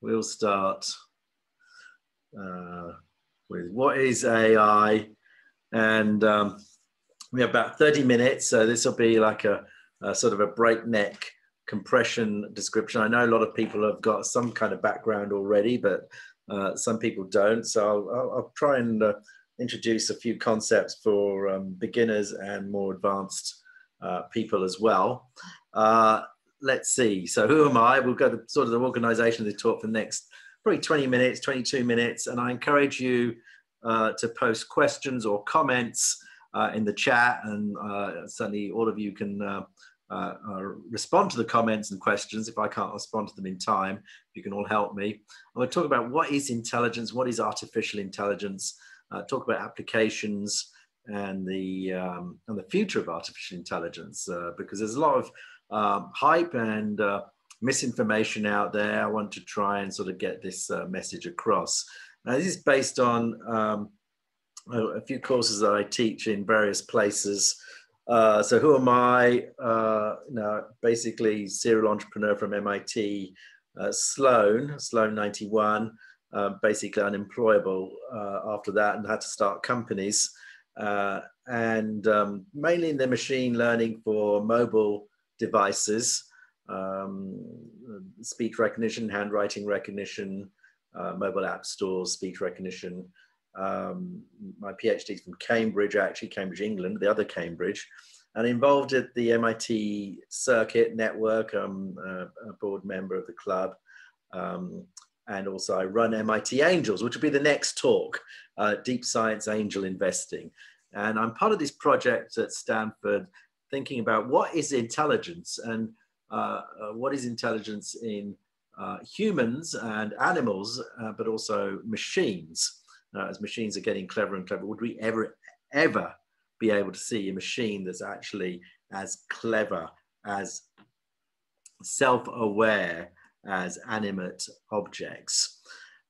we'll start uh, with what is AI, and um, we have about 30 minutes. So this will be like a, a, sort of a breakneck compression description. I know a lot of people have got some kind of background already, but uh, some people don't. So I'll, I'll, try and uh, introduce a few concepts for um, beginners and more advanced uh, people as well. Uh, let's see. So who am I? We'll go to sort of the organization of the talk for the next probably 20 minutes, 22 minutes. And I encourage you uh, to post questions or comments uh, in the chat. And uh, certainly all of you can uh, uh, respond to the comments and questions if I can't respond to them in time. You can all help me. I'm going to talk about what is intelligence, what is artificial intelligence, talk about applications, and the um, and the future of artificial intelligence uh, because there's a lot of um, hype and uh, misinformation out there. I want to try and sort of get this uh, message across. Now, this is based on um, a, a, few courses that I teach in various places. Uh, so, who am I? Uh, you know, basically, serial entrepreneur from MIT, uh, Sloan, Sloan 91. basically unemployable after that and had to start companies uh, and um, mainly in the machine learning for mobile devices, um, speech recognition, handwriting recognition, uh, mobile app stores, speech recognition. Um, my PhD is from Cambridge, actually Cambridge, England, the other Cambridge, and involved at the MIT Circuit Network. I'm a board member of the club. Um, and also I run MIT Angels, which will be the next talk, uh, Deep Science Angel Investing. And I'm part of this project at Stanford thinking about what is intelligence and uh, uh, what is intelligence in uh, humans and animals, uh, but also machines. As machines are getting clever and clever, would we ever, ever be able to see a machine that's actually as clever, as self aware as animate objects?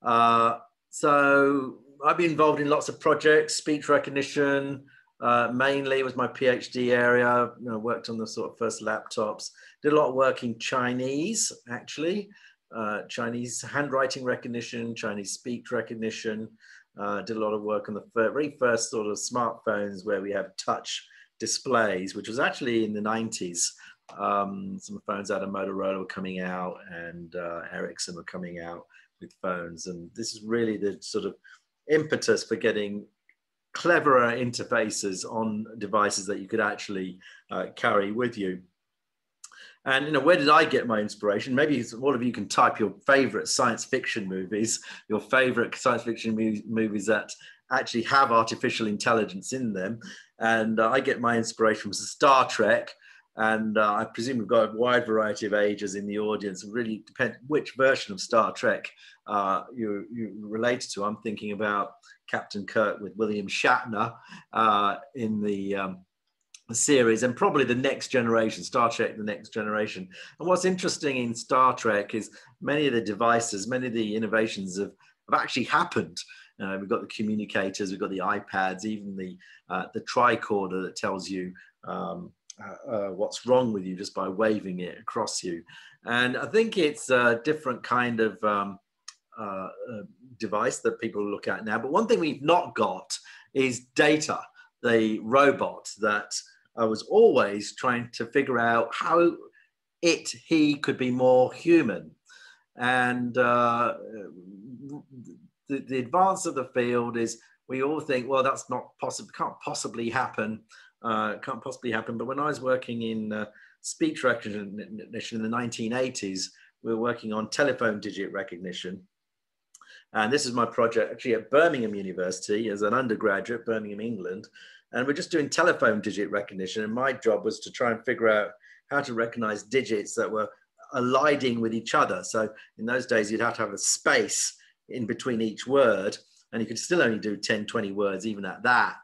So I've been involved in lots of projects, speech recognition, uh, mainly was my PhD area. You know, worked on the sort of first laptops. Did a lot of work in Chinese, actually. Uh, Chinese handwriting recognition, Chinese speech recognition. Uh, did a lot of work on the very first sort of smartphones where we have touch displays, which was actually in the 90s. Um, some phones out of Motorola were coming out and uh, Ericsson were coming out with phones. And this is really the sort of impetus for getting cleverer interfaces on devices that you could actually uh, carry with you. And you know, where did I get my inspiration? Maybe all of you can type your favorite science fiction movies, your favorite science fiction movies that actually have artificial intelligence in them. And uh, I get my inspiration from Star Trek, and uh, I presume we've got a wide variety of ages in the audience. It really depends which version of Star Trek uh, you, you related to. I'm thinking about Captain Kirk with William Shatner uh, in the, um, series, and probably the next generation, Star Trek: The Next Generation. And what's interesting in Star Trek is many of the devices, many of the innovations have, have actually happened. Uh, we've got the communicators, we've got the iPads, even the uh, the tricorder that tells you um, uh, uh, what's wrong with you just by waving it across you. And I think it's a different kind of um, uh, uh, device that people look at now. But one thing we've not got is data, the robot that I was always trying to figure out how it, he could be more human. And uh, the, the advance of the field is we all think, well, that's not possible, can't possibly happen uh, can't possibly happen. But when I was working in uh, speech recognition in the 1980s, we were working on telephone digit recognition. And this is my project actually at Birmingham University as an undergraduate, Birmingham, England. And we're just doing telephone digit recognition. And my job was to try and figure out how to recognize digits that were aligning with each other. So in those days, you'd have to have a space in between each word. And you could still only do 10, 20 words, even at that.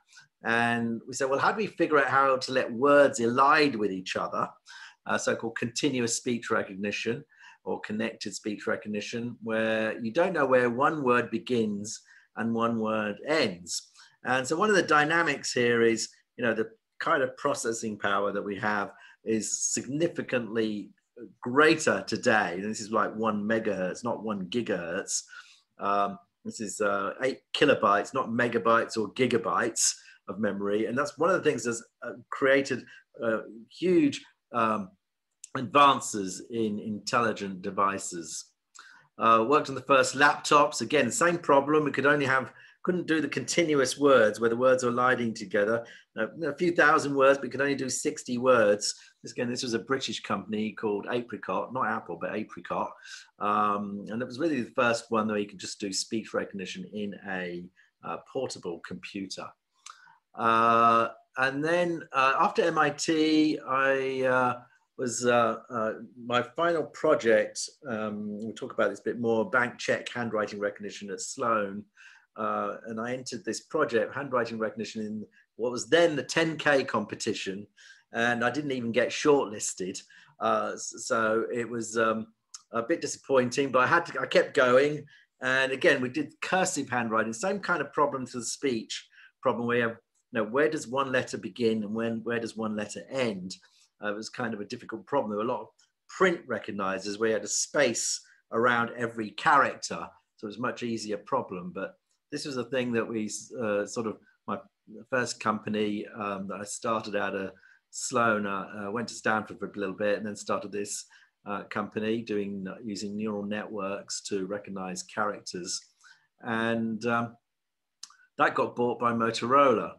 And we said, well, how do we figure out how to let words elide with each other? Uh, so-called continuous speech recognition or connected speech recognition, where you don't know where one word begins and one word ends. And so one of the dynamics here is, you know, the kind of processing power that we have is significantly greater today. And this is like one megahertz, not one gigahertz. Um, this is uh, eight kilobytes, not megabytes or gigabytes of memory. And that's one of the things that's uh, created uh, huge um, advances in intelligent devices. Uh, worked on the first laptops. Again, same problem. We could only have couldn't do the continuous words where the words are lining together. Uh, a few thousand words, but could only do 60 words. This, again, this was a British company called Apricot, not Apple, but Apricot. Um, and it was really the first one where you could just do speech recognition in a uh, portable computer. Uh, and then uh, after MIT, I uh, was uh, uh, my final project. Um, we'll talk about this a bit more. Bank check handwriting recognition at Sloan, uh, and I entered this project, handwriting recognition, in what was then the 10K competition, and I didn't even get shortlisted. Uh, so it was um, a bit disappointing, but I had to. I kept going, and again, we did cursive handwriting, same kind of problem to the speech problem. Where you have, you know, where does one letter begin and when where does one letter end? It was kind of a difficult problem. There were a lot of print recognizers where you had a space around every character, so it was a much easier problem. But this was a thing that we uh, sort of my first company um, that I started out of Sloan. Uh, uh, went to Stanford for a little bit and then started this uh, company doing uh, using neural networks to recognize characters, and um, that got bought by Motorola.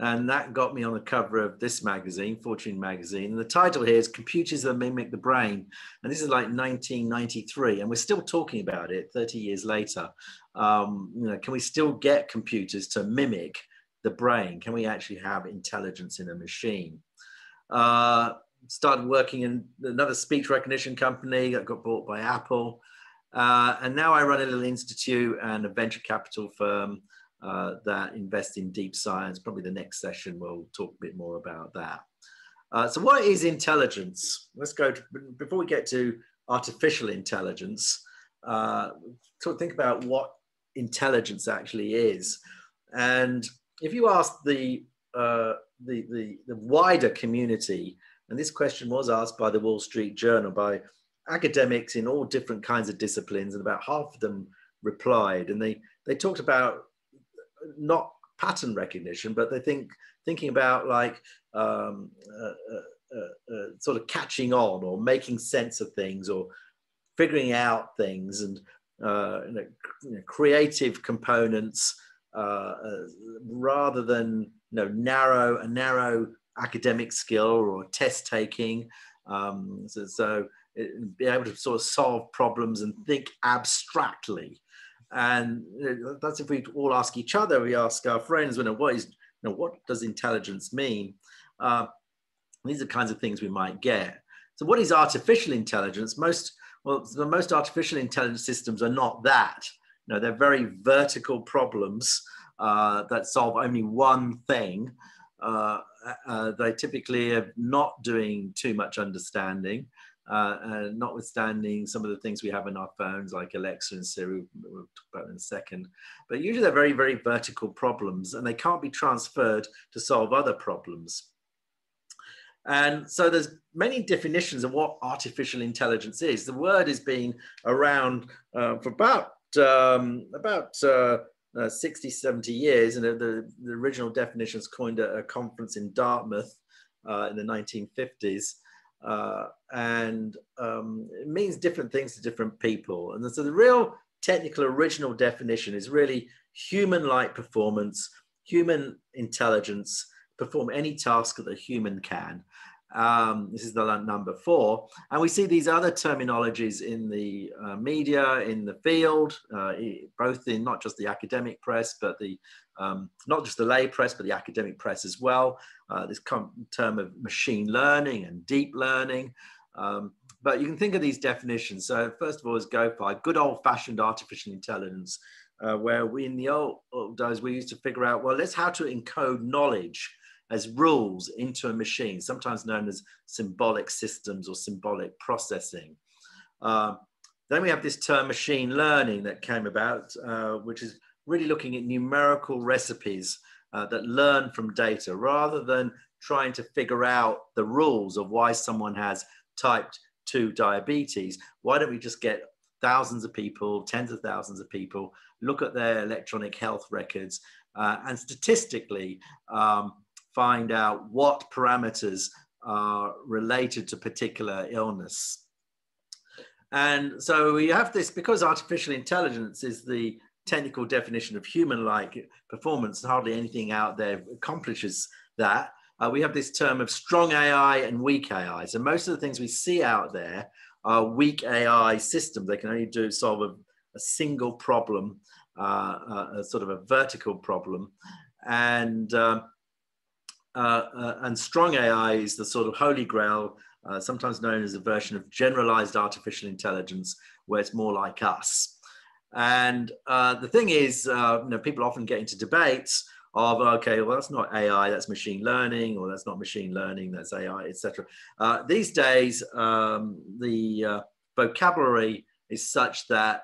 And that got me on the cover of this magazine, Fortune magazine. And the title here is Computers That Mimic the Brain. And this is like 1993. And we're still talking about it 30 years later. Um, you know, can we still get computers to mimic the brain? Can we actually have intelligence in a machine? Uh, started working in another speech recognition company that got bought by Apple. Uh, and now I run a little institute and a venture capital firm uh, that invest in deep science. Probably the next session we'll talk a bit more about that. Uh, so what is intelligence? Let's go to, before we get to artificial intelligence, uh, to think about what intelligence actually is. And if you ask the, uh, the, the, the wider community, and this question was asked by the Wall Street Journal by academics in all different kinds of disciplines, and about half of them replied. And they, they talked about not pattern recognition, but they think thinking about like um, uh, uh, uh, uh, sort of catching on or making sense of things or figuring out things and uh, you know, creative components uh, rather than you know narrow a narrow academic skill or test taking. Um, so, so it, be able to sort of solve problems and think abstractly and that's if we all ask each other, we ask our friends, you know, what is, you know, what does intelligence mean? Uh, these are kinds of things we might get. So what is artificial intelligence? Most, well, the most artificial intelligence systems are not that. You know, they're very vertical problems uh, that solve only one thing. Uh, uh, they typically are not doing too much understanding uh, notwithstanding some of the things we have in our phones like Alexa and Siri, we'll talk about in a second. But usually they're very, very vertical problems and they can't be transferred to solve other problems. And so there's many definitions of what artificial intelligence is. The word has been around uh, for about, um, about uh, uh, 60, 70 years. And the, the original definitions coined at a conference in Dartmouth uh, in the 1950s. Uh, and um, it means different things to different people. And so the real technical original definition is really human-like performance, human intelligence, perform any task that a human can. Um, this is the number four. And we see these other terminologies in the uh, media, in the field, uh, both in not just the academic press, but the um, not just the lay press, but the academic press as well. Uh, this term of machine learning and deep learning. Um, but you can think of these definitions. So first of all is GOFAI, good old fashioned artificial intelligence, uh, where we in the old, old days, we used to figure out, well, let's how to encode knowledge as rules into a machine, sometimes known as symbolic systems or symbolic processing. Uh, then we have this term machine learning that came about, uh, which is really looking at numerical recipes uh, that learn from data rather than trying to figure out the rules of why someone has typed to diabetes. Why don't we just get thousands of people, tens of thousands of people, look at their electronic health records, uh, and statistically um, find out what parameters are related to particular illness. And so we have this because artificial intelligence is the technical definition of human like performance, hardly anything out there accomplishes that. Uh, we have this term of strong AI and weak AI. So most of the things we see out there are weak AI systems. They can only do solve a, a single problem, uh, uh, a sort of a vertical problem. And um, and strong AI is the sort of holy grail, uh, sometimes known as a version of generalized artificial intelligence, where it's more like us. And uh, the thing is, uh, you know, people often get into debates of, okay, well, that's not AI, that's machine learning, or that's not machine learning, that's AI, etc. Uh, these days, um, the vocabulary is such that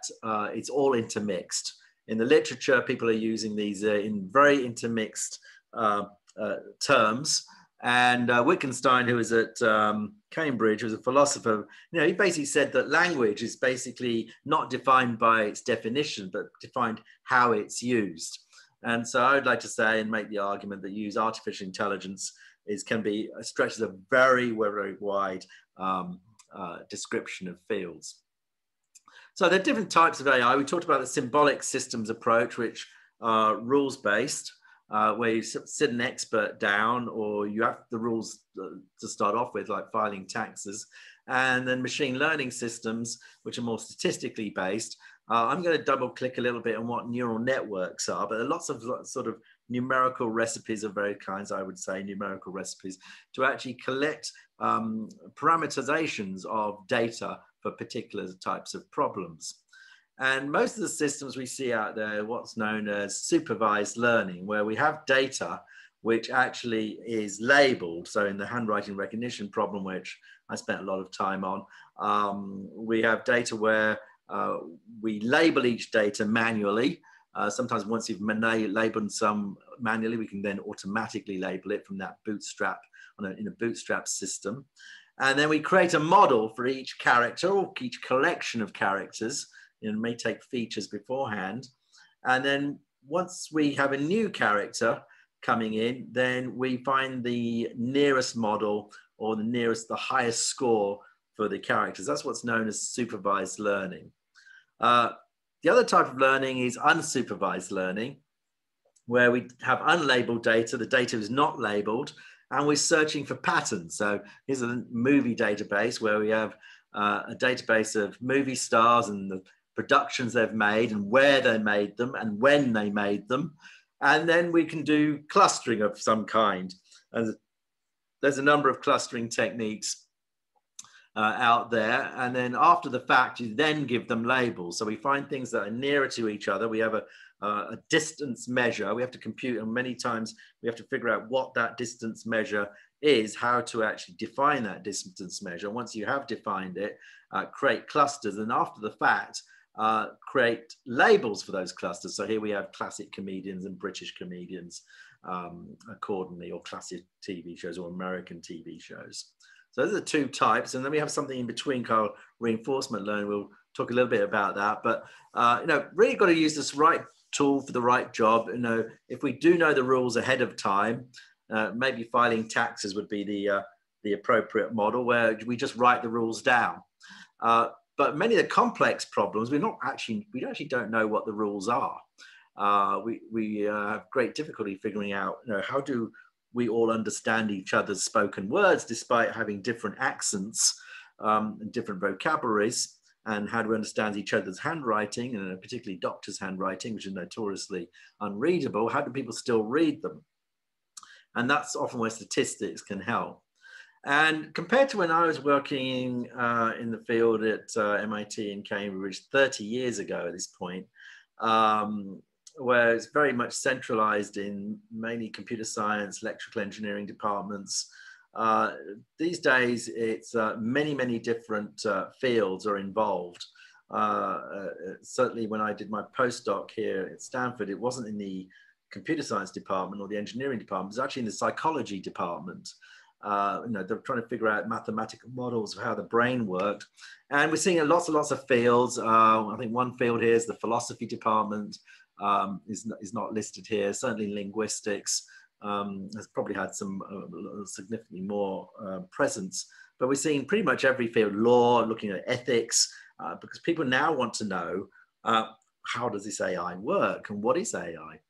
it's all intermixed. In the literature, people are using these in very intermixed uh, uh, terms. And uh, Wittgenstein, who was at um, Cambridge, was a philosopher, you know, he basically said that language is basically not defined by its definition, but defined how it's used. And so I would like to say and make the argument that use artificial intelligence is can be uh, stretches a very, very wide um, uh, description of fields. So there are different types of AI. We talked about the symbolic systems approach, which are rules based uh, where you sit an expert down or you have the rules to start off with, like filing taxes, and then machine learning systems, which are more statistically based. Uh, I'm going to double click a little bit on what neural networks are, but there are lots of sort of numerical recipes of various kinds, I would say, numerical recipes, to actually collect um, parameterizations of data for particular types of problems. And most of the systems we see out there, what's known as supervised learning, where we have data which actually is labeled. So in the handwriting recognition problem, which I spent a lot of time on, um, we have data where uh, we label each data manually. Uh, sometimes once you've labeled some manually, we can then automatically label it from that bootstrap a, in a bootstrap system. And then we create a model for each character or each collection of characters it may take features beforehand. And then once we have a new character coming in, then we find the nearest model or the nearest, the highest score for the characters. That's what's known as supervised learning. Uh, the other type of learning is unsupervised learning, where we have unlabeled data, the data is not labeled, and we're searching for patterns. So here's a movie database where we have uh, a database of movie stars and the productions they've made and where they made them and when they made them. And then we can do clustering of some kind. And there's a number of clustering techniques uh, out there. And then after the fact, you then give them labels. So we find things that are nearer to each other. We have a, uh, a distance measure. We have to compute, and many times we have to figure out what that distance measure is, how to actually define that distance measure. Once you have defined it, uh, create clusters. And after the fact, uh, create labels for those clusters. So here we have classic comedians and British comedians um, accordingly, or classic TV shows or American TV shows. So those are the two types. And then we have something in between called reinforcement learning. We'll talk a little bit about that. But, uh, you know, really got to use this right tool for the right job. You know, if we do know the rules ahead of time, uh, maybe filing taxes would be the, uh, the appropriate model where we just write the rules down. But many of the complex problems, we're not actually, we actually don't know what the rules are. Uh, we we uh, have great difficulty figuring out, you know, how do we all understand each other's spoken words despite having different accents um, and different vocabularies? And how do we understand each other's handwriting, and particularly doctors' handwriting, which is notoriously unreadable? How do people still read them? And that's often where statistics can help. And compared to when I was working uh, in the field at uh, MIT in Cambridge 30 years ago at this point, um, where it's very much centralized in mainly computer science, electrical engineering departments. Uh, these days, it's uh, many, many different uh, fields are involved. Uh, certainly, when I did my postdoc here at Stanford, it wasn't in the computer science department or the engineering department, it was actually in the psychology department. Uh, you know, they're trying to figure out mathematical models of how the brain worked. And we're seeing lots and lots of fields. Uh, I think one field here is the philosophy department um, is, is not listed here, certainly linguistics um, has probably had some uh, significantly more uh, presence. But we're seeing pretty much every field, law, looking at ethics, uh, because people now want to know uh, how does this AI work and what is AI?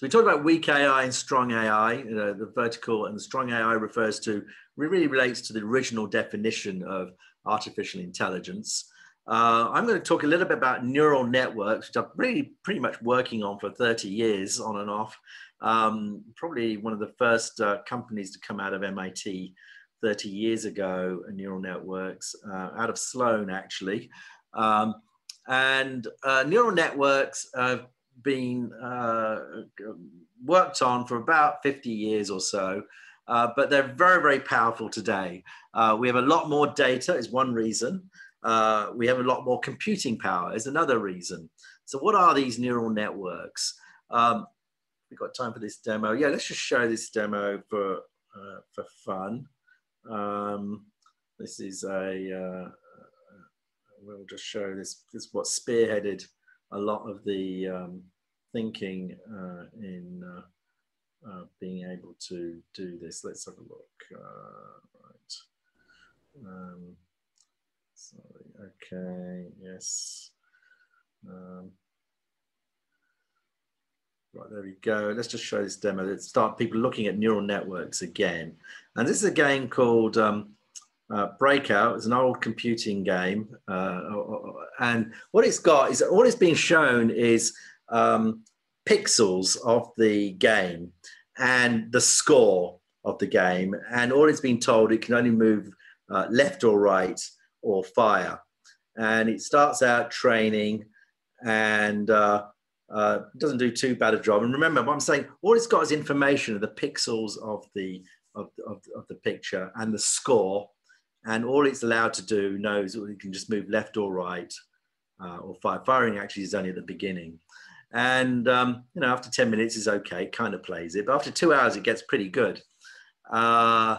So we talked about weak AI and strong AI. You know, the vertical and the strong AI refers to really relates to the original definition of artificial intelligence. Uh, I'm going to talk a little bit about neural networks, which I've really pretty much working on for 30 years on and off. Um, probably one of the first uh, companies to come out of MIT 30 years ago, neural networks, uh, out of Sloan actually. Um, and uh, neural networks have been uh, worked on for about 50 years or so, uh, but they're very, very powerful today. Uh, we have a lot more data is one reason. Uh, we have a lot more computing power is another reason. So what are these neural networks? Um, we've got time for this demo. Yeah, let's just show this demo for, uh, for fun. Um, this is a, uh, we'll just show this, this is what spearheaded a lot of the um, thinking uh, in uh, uh, being able to do this. Let's have a look. Uh, right. Um, sorry. Okay. Yes. Um, right, there we go. Let's just show this demo. Let's start people looking at neural networks again. And this is a game called um, uh, Breakout is an old computing game, uh, and what it's got is all it's being shown is um, pixels of the game and the score of the game, and all it's been told it can only move uh, left or right or fire, and it starts out training and uh, uh, doesn't do too bad a job. And remember, what I'm saying, all it's got is information of the pixels of the of, of, of the picture and the score and all it's allowed to do knows it can just move left or right uh, or fire. Firing actually is only at the beginning. And, um, you know, after 10 minutes is okay, kind of plays it. But after two hours, it gets pretty good. Uh,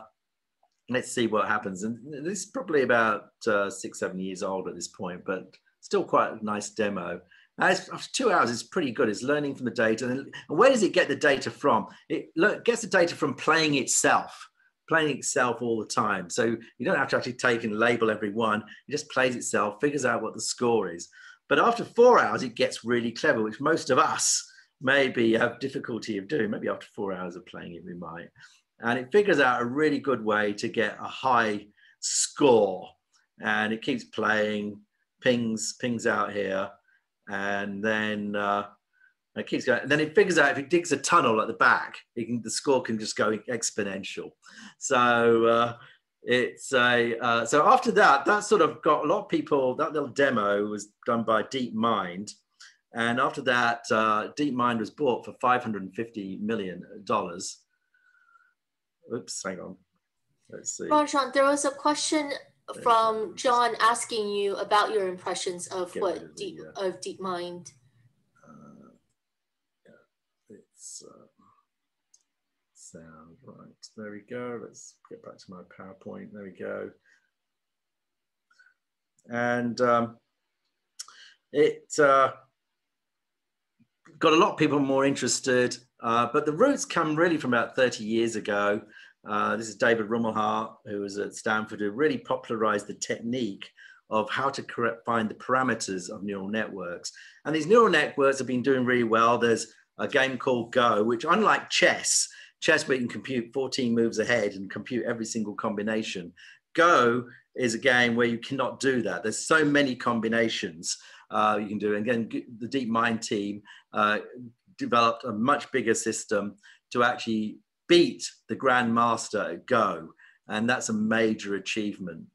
let's see what happens. And this is probably about uh, six, seven years old at this point, but still quite a nice demo. after two hours, it's pretty good. It's learning from the data. And where does it get the data from? It gets the data from playing itself playing itself all the time. So you don't have to actually take and label every one. It just plays itself, figures out what the score is. But after four hours, it gets really clever, which most of us maybe have difficulty of doing. Maybe after four hours of playing it, we might. And it figures out a really good way to get a high score. And it keeps playing, pings, pings out here. And then uh, it keeps going. And then it figures out if it digs a tunnel at the back, can, the score can just go exponential. So uh, it's a uh, so after that, that sort of got a lot of people. That little demo was done by DeepMind, and after that, uh, DeepMind was bought for 550 million dollars. Oops, hang on. Let's see. Rajan, there was a question from John asking you about your impressions of Get what Deep uh, of DeepMind. uh, sound. Right, there we go. Let's get back to my PowerPoint. There we go. And um, it uh, got a lot of people more interested, uh, but the roots come really from about 30 years ago. Uh, this is David Rumelhart, who was at Stanford, who really popularized the technique of how to correct, find the parameters of neural networks. And these neural networks have been doing really well. There's a game called Go, which unlike chess, chess you can compute 14 moves ahead and compute every single combination. Go is a game where you cannot do that. There's so many combinations uh, you can do. And again, the DeepMind team uh, developed a much bigger system to actually beat the grandmaster at Go. And that's a major achievement.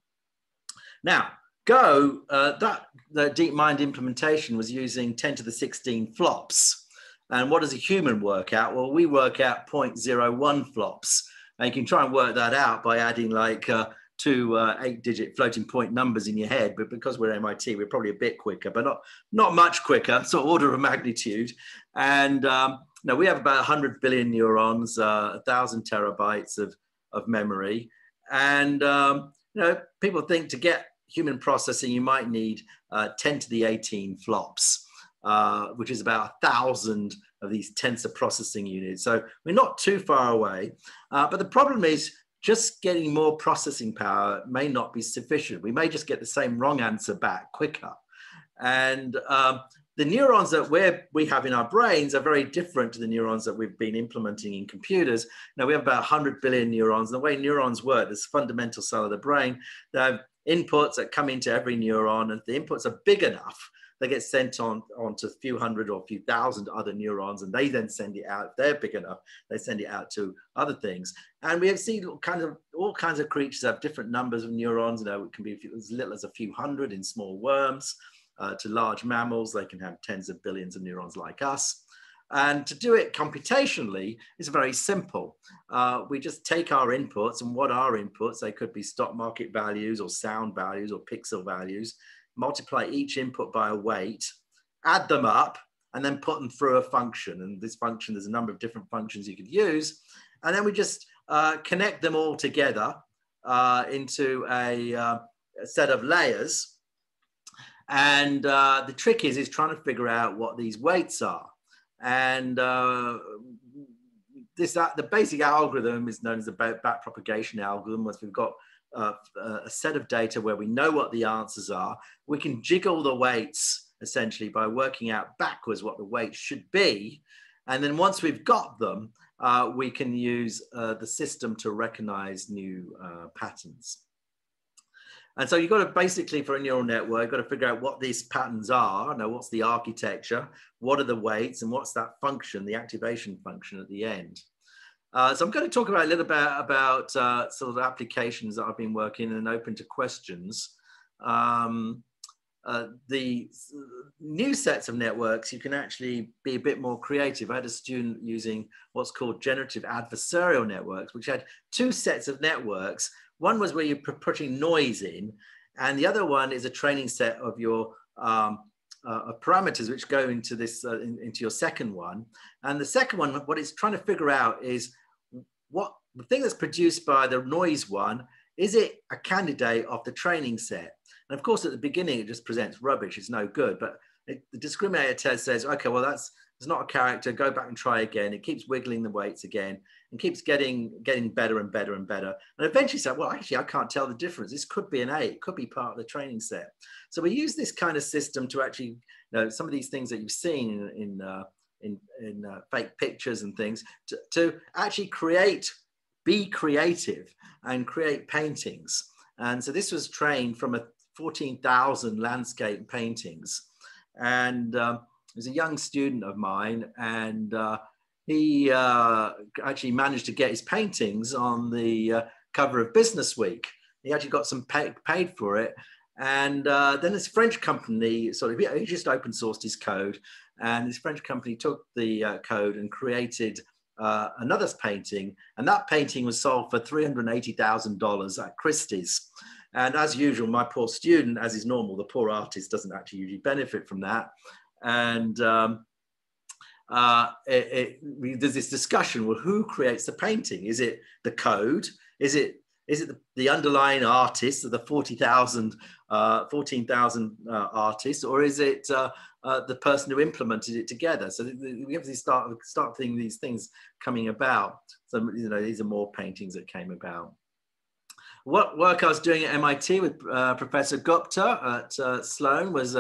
Now, Go, uh, that the DeepMind implementation was using 10 to the 16 flops. And what does a human work out? Well, we work out 0.01 flops. And you can try and work that out by adding like uh, two uh, eight digit floating point numbers in your head. But because we're MIT, we're probably a bit quicker, but not, not much quicker, sort of order of magnitude. And um, now we have about 100 billion neurons, uh, 1,000 terabytes of, of memory. And um, you know, people think to get human processing, you might need uh, 10 to the 18 flops, uh, which is about a thousand of these tensor processing units. So we're not too far away. Uh, but the problem is just getting more processing power may not be sufficient. We may just get the same wrong answer back quicker. And um, the neurons that we we have in our brains are very different to the neurons that we've been implementing in computers. Now we have about 100 billion neurons. And the way neurons work, this fundamental cell of the brain, they have inputs that come into every neuron. And the inputs are big enough, they get sent on onto a few hundred or a few thousand other neurons, and they then send it out. If they're big enough, they send it out to other things. And we have seen all kinds of all kinds of creatures have different numbers of neurons. You know, it can be as little as a few hundred in small worms uh, to large mammals. They can have tens of billions of neurons like us. And to do it computationally is very simple. Uh, we just take our inputs, and what are inputs? They could be stock market values or sound values or pixel values. Multiply each input by a weight, add them up, and then put them through a function. And this function, there's a number of different functions you could use. And then we just uh, connect them all together uh, into a, uh, a set of layers and uh, the trick is, is trying to figure out what these weights are. And uh, this, uh, the basic algorithm is known as the back propagation algorithm. Once we've got uh, a set of data where we know what the answers are, we can jiggle the weights essentially by working out backwards what the weights should be. And then once we've got them, uh, we can use uh, the system to recognize new uh, patterns. And so you've got to basically, for a neural network, you've got to figure out what these patterns are. Now, what's the architecture? What are the weights? And what's that function, the activation function at the end? Uh, so I'm going to talk about a little bit about uh, sort of applications that I've been working in and open to questions. Um, uh, the new sets of networks, you can actually be a bit more creative. I had a student using what's called generative adversarial networks, which had two sets of networks one was where you're putting noise in, and the other one is a training set of your um, uh, parameters which go into this uh, in, into your second one. And the second one, what it's trying to figure out is what the thing that's produced by the noise one is it a candidate of the training set? And of course, at the beginning, it just presents rubbish. It's no good. But it, the discriminator test says, okay, well, that's it's not a character. Go back and try again. It keeps wiggling the weights again and keeps getting getting better and better and better. And eventually said, well, actually, I can't tell the difference. This could be an A. It could be part of the training set. So we use this kind of system to actually, you know, some of these things that you've seen in uh, in, in uh, fake pictures and things to, to actually create, be creative and create paintings. And so this was trained from a 14,000 landscape paintings. And um, was a young student of mine, and uh, he uh, actually managed to get his paintings on the uh, cover of Business Week. He actually got some pay, paid for it. And uh, then this French company sort of, he just open sourced his code. And this French company took the uh, code and created uh, another painting. And that painting was sold for $380,000 at Christie's. And as usual, my poor student, as is normal, the poor artist doesn't actually usually benefit from that and um, uh, it, it, there's this discussion well who creates the painting is it the code is it is it the, the underlying artists, the 40,000 uh, 14,000 uh, artists or is it uh, uh, the person who implemented it together? So we have to start start seeing these things coming about. So you know these are more paintings that came about. What work I was doing at MIT with uh, Professor Gupta at uh, Sloan was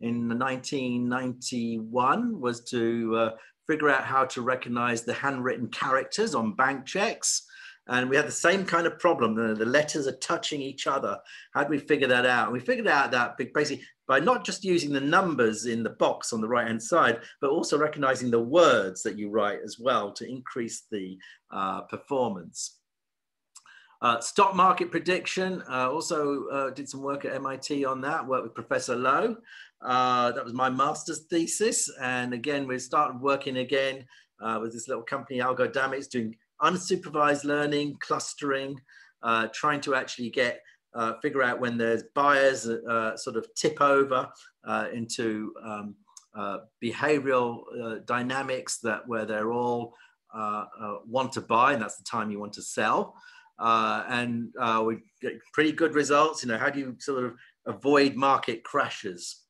in 1991 was to figure out how to recognize the handwritten characters on bank checks. And we had the same kind of problem. The, the letters are touching each other. How do we figure that out? And we figured out that basically by not just using the numbers in the box on the right hand side, but also recognizing the words that you write as well to increase the uh, performance. Uh, stock market prediction, uh, also uh, did some work at MIT on that, worked with Professor Lo. Uh, that was my master's thesis. And again, we started working again uh, with this little company, Algodamics, doing unsupervised learning, clustering, uh, trying to actually get, uh, figure out when there's buyers uh, sort of tip over uh, into um, behavioral dynamics that where they're all want to buy, and that's the time you want to sell. uh, and uh, we get pretty good results. You know, how do you sort of avoid market crashes?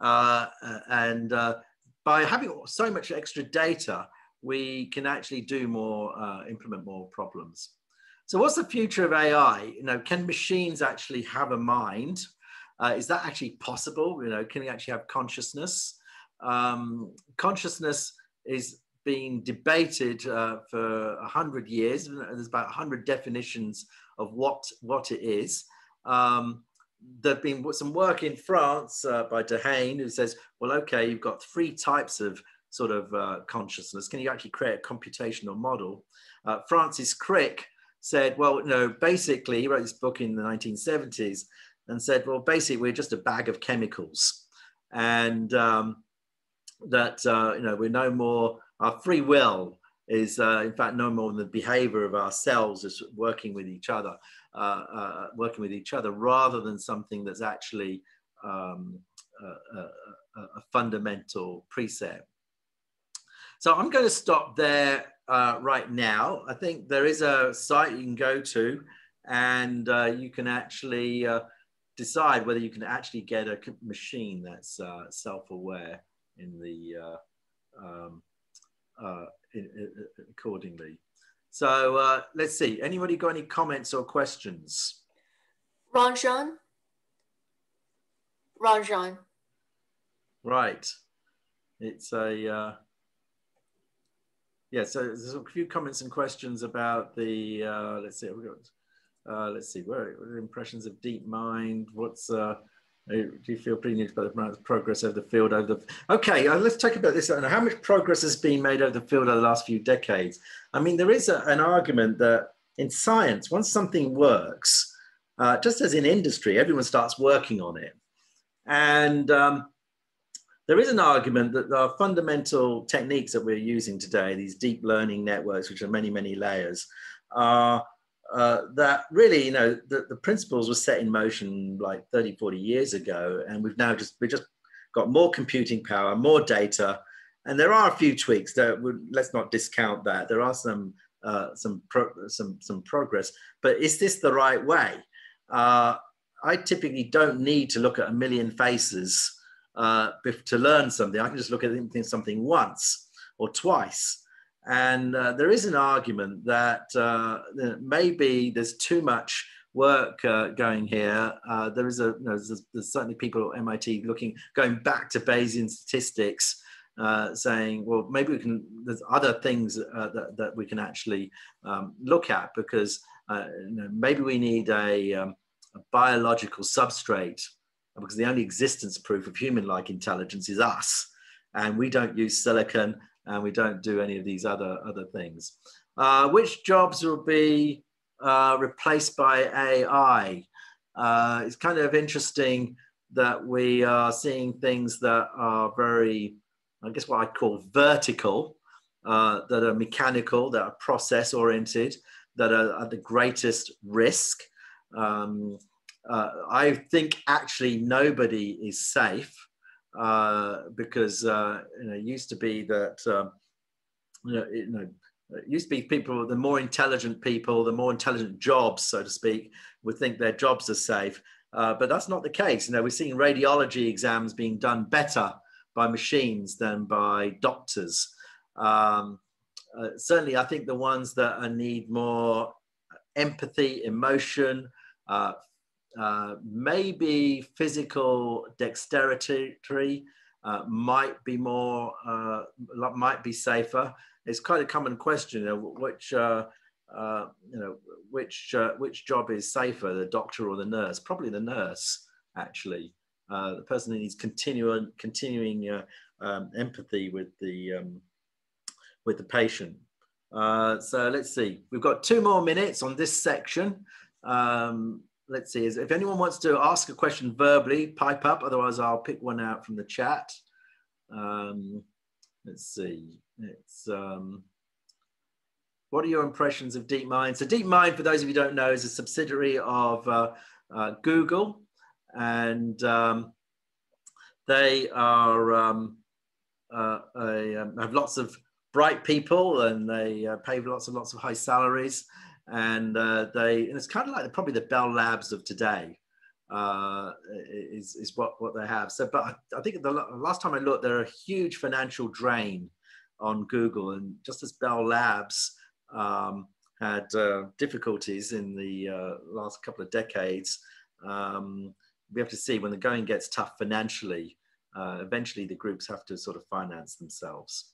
Uh, and uh, by having so much extra data, we can actually do more, uh, implement more problems. So what's the future of AI? You know, can machines actually have a mind? Uh, is that actually possible? You know, can we actually have consciousness? Um, consciousness is being debated uh, for a hundred years. There's about a hundred definitions of what what it is. Um, there've been some work in France uh, by Dehaene who says, well, okay, you've got three types of sort of uh, consciousness. Can you actually create a computational model? Uh, Francis Crick said, well, no, basically, he wrote this book in the 1970s and said, well, basically, we're just a bag of chemicals. And um, that, uh, you know, we're no more, our free will is, uh, in fact, no more than the behavior of ourselves as working with each other, uh, uh working with each other, rather than something that's actually um, a, a, a, fundamental precept. So I'm going to stop there uh, right now. I think there is a site you can go to and uh, you can actually decide whether you can actually get a machine that's uh, self-aware in the uh, um, uh, in, in, accordingly. So uh, let's see. Anybody got any comments or questions? Ranjan. Ranjan. Right. It's a uh, yeah. So there's a few comments and questions about the. Uh, let's see. We got uh, let's see, where, are impressions of deep mind? What's, uh, do you feel pretty neat about the progress of the field over the, okay, uh, let's talk about this. How much progress has been made over the field over the last few decades? I mean, there is a, an argument that in science, once something works, uh, just as in industry, everyone starts working on it. And um, there is an argument that our fundamental techniques that we're using today, these deep learning networks, which are many, many layers, are uh, that really, you know, the, the principles were set in motion like 30, 40 years ago. And we've now just, we've just got more computing power, more data. And there are a few tweaks that would, let's not discount that. There are some, uh, some, pro, some, some progress, but is this the right way? Uh, I typically don't need to look at a million faces uh, to learn something. I can just look at something once or twice. And uh, there is an argument that uh, maybe there's too much work uh, going here. Uh, there is a, you know, there's, there's, certainly people at MIT looking, going back to Bayesian statistics, uh, saying, well, maybe we can, there's other things uh, that, that we can actually um, look at because you know, maybe we need a, um, a biological substrate because the only existence proof of human-like intelligence is us and we don't use silicon and we don't do any of these other, other things. Uh, which jobs will be uh, replaced by AI? Uh, it's kind of interesting that we are seeing things that are very, I guess what I call vertical, uh, that are mechanical, that are process oriented, that are at the greatest risk. Um, uh, I think actually nobody is safe uh, because uh, you know, it used to be that um, you know, it, you know, it used to be people, the more intelligent people, the more intelligent jobs, so to speak, would think their jobs are safe. Uh, but that's not the case. You know, we're seeing radiology exams being done better by machines than by doctors. Um, uh, certainly, I think the ones that need more empathy, emotion, uh, uh, maybe physical dexterity uh, might be more, uh, might be safer. It's quite a common question, you know, which, uh, uh, you know, which, which job is safer, the doctor or the nurse? Probably the nurse, actually. the person who needs continuing, continuing um, empathy with the, um, with the patient. so let's see, we've got two more minutes on this section. Um, let's see, if anyone wants to ask a question verbally, pipe up. Otherwise, I'll pick one out from the chat. Um, let's see. It's um, what are your impressions of DeepMind? So DeepMind, for those of you who don't know, is a subsidiary of uh, uh, Google, and um, they are um, uh, a, um, have lots of bright people, and they uh, pay lots and lots of high salaries and uh, they and it's kind of like probably the Bell Labs of today uh, is is what what they have. So, but I, I think the last time I looked, they're a huge financial drain on Google, and just as Bell Labs um, had uh, difficulties in the uh, last couple of decades, um, we have to see when the going gets tough financially. Uh, eventually, the groups have to sort of finance themselves.